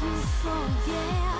you forget.